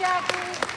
Jackie.